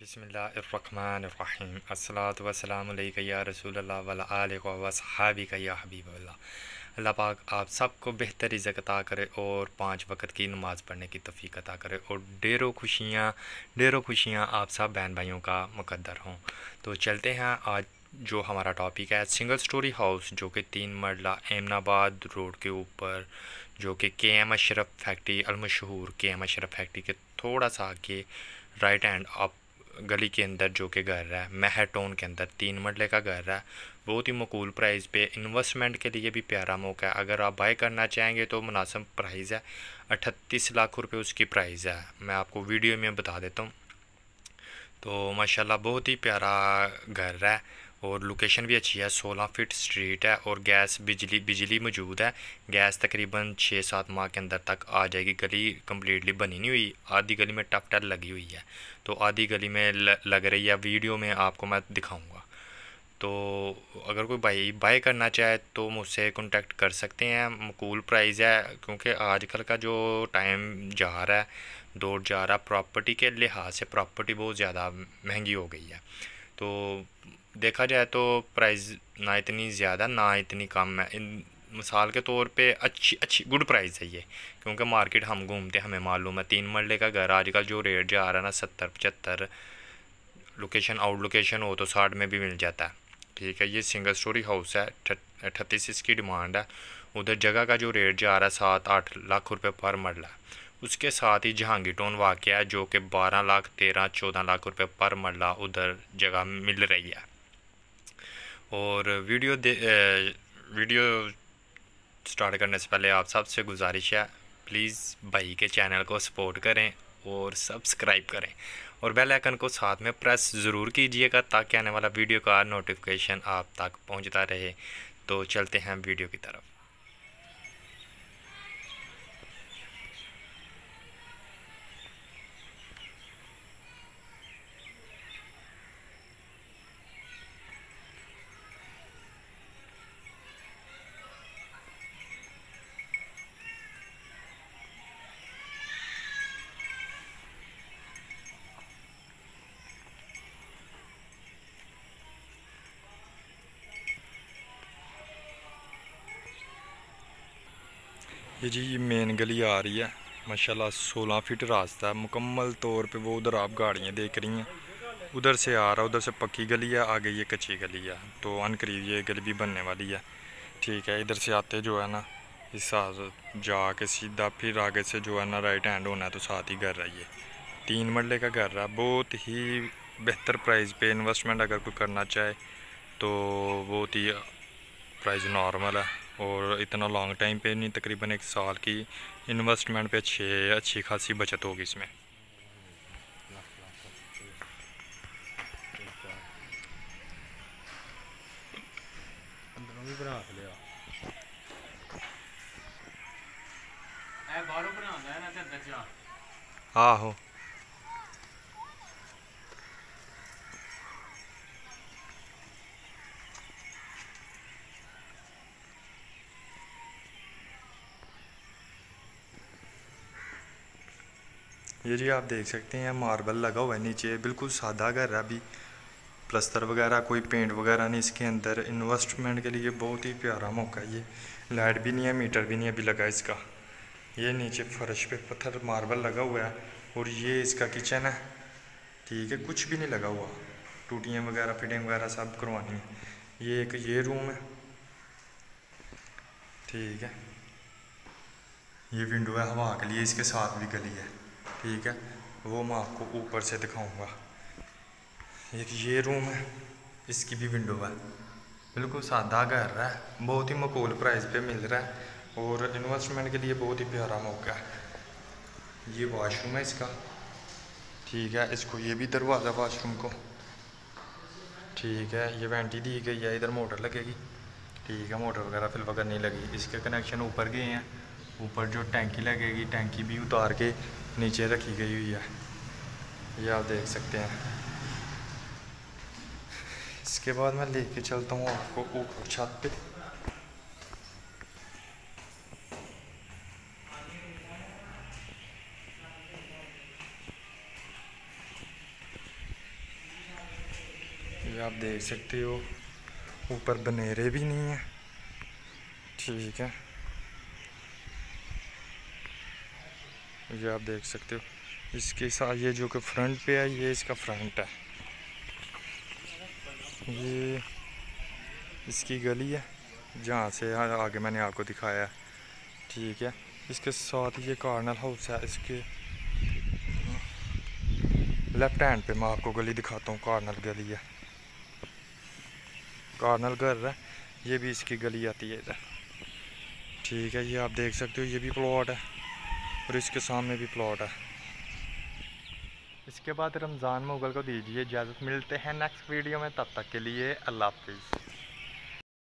बसमीम अस्सलातु वस्सलाम या रसूल व सहाबी का या हबीब अल्लाह पाक आप सबको बेहतर इज़्ज़त अता करे और पाँच वक्त की नमाज़ पढ़ने की तफ़ीक अता करे और ढेरों खुशियाँ ढेरों खुशियाँ आप सब बहन भाइयों का मुकद्दर हों। तो चलते हैं आज जो हमारा टॉपिक है सिंगल स्टोरी हाउस जो कि तीन मरला एमनाबाद रोड के ऊपर, जो कि के एम अशरफ फैक्ट्री अलमशहूर के एम अशरफ फैक्ट्री के थोड़ा सा आगे राइट हैंड आप गली के अंदर जो कि घर है महटोन के अंदर तीन मरले का घर है। बहुत ही मकूल प्राइस पे इन्वेस्टमेंट के लिए भी प्यारा मौका है। अगर आप बाय करना चाहेंगे तो मुनासिब प्राइस है। अठतीस लाख रुपए उसकी प्राइस है। मैं आपको वीडियो में बता देता हूँ। तो माशाल्लाह बहुत ही प्यारा घर है। और लोकेशन भी अच्छी है, सोलह फिट स्ट्रीट है और गैस बिजली बिजली मौजूद है। गैस तकरीबन छः सात माह के अंदर तक आ जाएगी। गली कम्प्लीटली बनी नहीं हुई, आधी गली में टप टल लगी हुई है। तो आधी गली में लग रही है वीडियो में आपको मैं दिखाऊँगा। तो अगर कोई भाई बाय करना चाहे तो मुझसे कांटेक्ट कर सकते हैं। मकूल प्राइस है, क्योंकि आजकल का जो टाइम जा रहा है दौड़ जा रहा प्रॉपर्टी के लिहाज से प्रॉपर्टी बहुत ज़्यादा महँगी हो गई है। तो देखा जाए तो प्राइस ना इतनी ज़्यादा, ना इतनी कम है। इन मिसाल के तौर पे अच्छी अच्छी गुड प्राइस है ये, क्योंकि मार्केट हम घूमते, हमें मालूम है। तीन मरले का घर आजकल जो रेट जा रहा है ना, सत्तर, पचहत्तर लोकेशन आउट लोकेशन हो तो साठ में भी मिल जाता है। ठीक है, ये सिंगल स्टोरी हाउस है अठतीस इसकी डिमांड है। उधर जगह का जो रेट जा रहा है, सात, आठ लाख रुपये पर मरला। उसके साथ ही जहांगीर टोन वाक़ है, जो कि बारह लाख, तेरह, चौदह लाख रुपए पर मरला उधर जगह मिल रही है। और वीडियो दे वीडियो स्टार्ट करने से पहले आप सबसे गुजारिश है, प्लीज़ भाई के चैनल को सपोर्ट करें और सब्सक्राइब करें। और बेल आइकन को साथ में प्रेस ज़रूर कीजिएगा, ताकि आने वाला वीडियो का नोटिफिकेशन आप तक पहुँचता रहे। तो चलते हैं वीडियो की तरफ़। ये जी, ये मेन गली आ रही है। माशाल्लाह, सोलह फीट रास्ता है। मुकम्मल तौर पे वो उधर आप गाड़ियाँ देख रही हैं। उधर से आ रहा है उधर से पक्की गली है, आगे ये कच्ची गली है। तो अनकरीब ये गली भी बनने वाली है। ठीक है, इधर से आते जो है ना, इस जा के सीधा फिर आगे से जो है ना राइट हैंड होना है तो साथ ही घर ये। तीन मरले का घर है। बहुत ही बेहतर प्राइस पे इन्वेस्टमेंट अगर कोई करना चाहे तो बहुत ही प्राइस नॉर्मल है। और इतना लॉन्ग टाइम पे नहीं तकरीबन एक साल की इन्वेस्टमेंट पे अच्छे अच्छी खासी बचत होगी इसमें। आहो। ये जी आप देख सकते हैं मार्बल लगा हुआ है नीचे, बिल्कुल सादा घर है अभी। प्लस्तर वगैरह, कोई पेंट वगैरह नहीं इसके अंदर। इन्वेस्टमेंट के लिए बहुत ही प्यारा मौका है ये। लाइट भी नहीं है, मीटर भी नहीं अभी लगा इसका। ये नीचे फर्श पे पत्थर, मार्बल लगा हुआ है और ये इसका किचन है। ठीक है, कुछ भी नहीं लगा हुआ। टूटियाँ वगैरह, फिटिंग वगैरह सब करवानी है। ये एक, ये रूम है। ठीक है। ये विंडो है हवा के लिए, इसके साथ भी गली है। ठीक है, वो मैं आपको ऊपर से दिखाऊँगा। एक ये रूम है, इसकी भी विंडो है। बिल्कुल सादा घर है, बहुत ही मकूल प्राइस पे मिल रहा है और इन्वेस्टमेंट के लिए बहुत ही प्यारा मौका है। ये वाशरूम है इसका, ठीक है, इसको ये भी दरवाज़ा वाशरूम को। ठीक है, ये वेंटी दी गई है, इधर मोटर लगेगी। ठीक है, मोटर वगैरह फिल वगैरह नहीं लगी। इसके कनेक्शन ऊपर गए हैं, ऊपर जो टैंकी लगेगी टैंकी भी उतार के नीचे रखी गई हुई है। ये आप देख सकते हैं। इसके बाद मैं लेके चलता हूँ आपको ऊपर छत पे। ये आप देख सकते हो, ऊपर बनेरे भी नहीं है। ठीक है। ये आप देख सकते हो। इसके साथ ये जो कि फ्रंट पे है, ये इसका फ्रंट है। ये इसकी गली है, जहाँ से आगे मैंने आपको दिखाया है। ठीक है, इसके साथ ये कार्नल हाउस है, इसके लेफ़्ट हैंड पे मैं आपको गली दिखाता हूँ कार्नल गली है। कार्नल घर है, ये भी इसकी गली आती है इधर। ठीक है, ये आप देख सकते हो, ये भी प्लॉट है। और इसके सामने भी प्लॉट है। इसके बाद रमज़ान मुगल को दीजिए इजाज़त। मिलते हैं नेक्स्ट वीडियो में, तब तक के लिए अल्लाह हाफिज़।